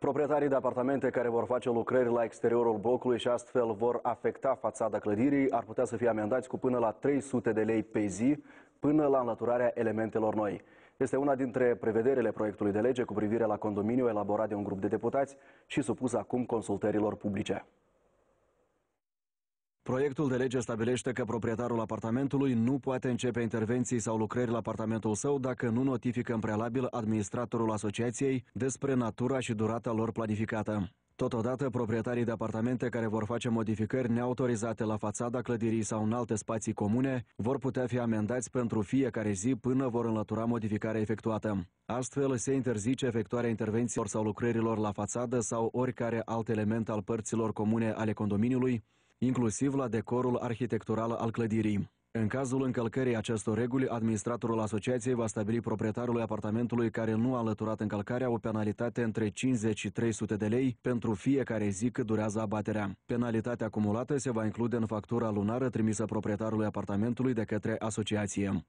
Proprietarii de apartamente care vor face lucrări la exteriorul blocului și astfel vor afecta fațada clădirii ar putea să fie amendați cu până la 300 de lei pe zi până la înlăturarea elementelor noi. Este una dintre prevederile proiectului de lege cu privire la condominiu elaborat de un grup de deputați și supus acum consultărilor publice. Proiectul de lege stabilește că proprietarul apartamentului nu poate începe intervenții sau lucrări la apartamentul său dacă nu notifică în prealabil administratorul asociației despre natura și durata lor planificată. Totodată, proprietarii de apartamente care vor face modificări neautorizate la fațada clădirii sau în alte spații comune vor putea fi amendați pentru fiecare zi până vor înlătura modificarea efectuată. Astfel, se interzice efectuarea intervențiilor sau lucrărilor la fațadă sau oricare alt element al părților comune ale condominiului, inclusiv la decorul arhitectural al clădirii. În cazul încălcării acestor reguli, administratorul asociației va stabili proprietarului apartamentului care nu a alăturat încălcarea o penalitate între 50 și 300 de lei pentru fiecare zi cât durează abaterea. Penalitatea acumulată se va include în factura lunară trimisă proprietarului apartamentului de către asociație.